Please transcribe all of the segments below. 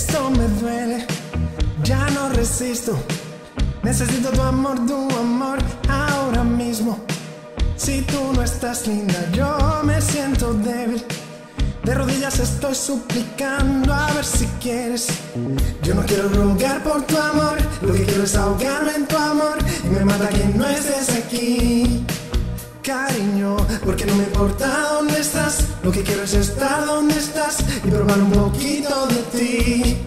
Esto me duele, ya no resisto. Necesito tu amor, tu amor ahora mismo. Si tú no estás linda, yo me siento débil. De rodillas estoy suplicando a ver si quieres. Yo no quiero rogar por tu amor, lo que quiero es ahogarme en tu amor. Y me mata que no estés aquí, cariño, porque no me importa dónde estás. Lo que quiero es estar donde estás y probar un poquito de ti.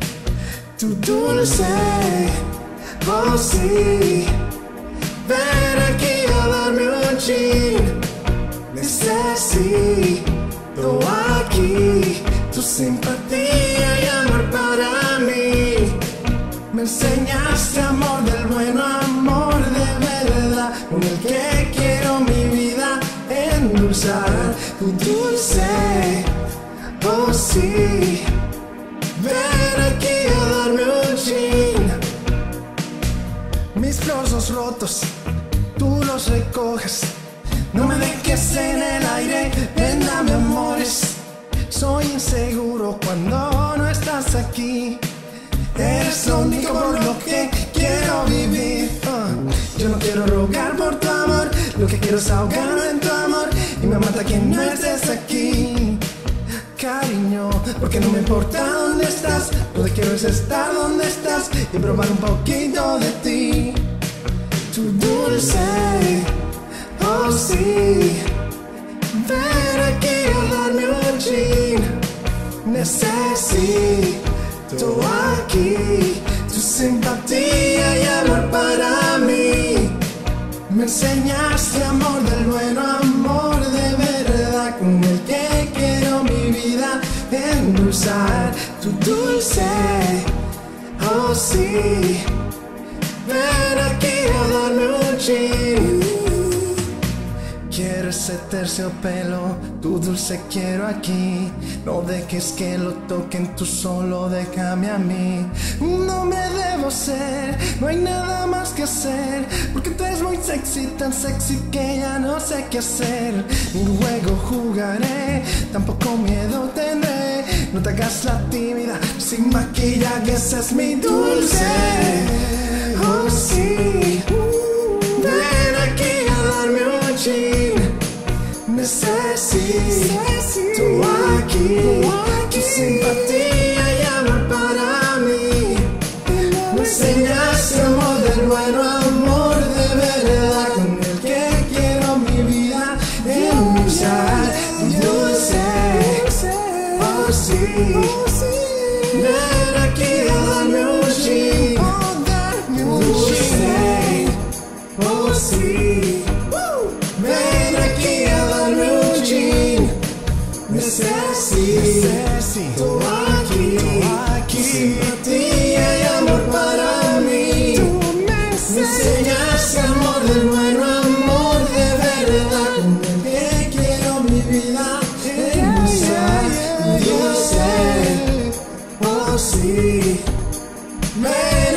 Tu dulce, oh sí. Ven aquí a darme un chin. Necesito aquí tu simpatía y amor para mí. Me endulzar. Tu dulce, oh sí. Ven aquí a darme un chin. Mis trozos rotos, tú los recoges. No me dejes en el aire, ven dame amores. Soy inseguro cuando no estás aquí. Eres lo único por lo que quiero vivir. Ah, yo no quiero rogar por tu amor, lo que quiero es ahogarme en tu amor. Y me mata que no estés aquí. Cariño, porque no me importa dónde estás, lo que quiero es estar donde estás y probar un poquito de ti. Tu dulce, oh sí. Ven aquí a darme un chin. Necesito aquí tu simpatía y amor para mí. Me enseñaste amor del bueno, endulzar. Tu dulce, oh sí. Ven aquí a darme un. Quiero ese terciopelo, tu dulce quiero aquí. No dejes que lo toquen, tú solo déjame a mí. No me debo ser, no hay nada más que hacer. Porque tú eres sexy, tan sexy que ya no sé qué hacer. Ni juego jugaré, tampoco miedo tendré. No te hagas la tímida, sin maquillaje, ese es mi dulce. Oh sí, ven aquí a darme un chin. Necesito aquí tu simpatía amor para mí. Me enseñaste amor del bueno, Ven aquí a darme un chin. Necesito aquí, aquí simpatía y amor para mí. Me enseñaste amor del bueno, amor de verdad, que quiero mi vida endulzar. Dulce, oh sí. Ven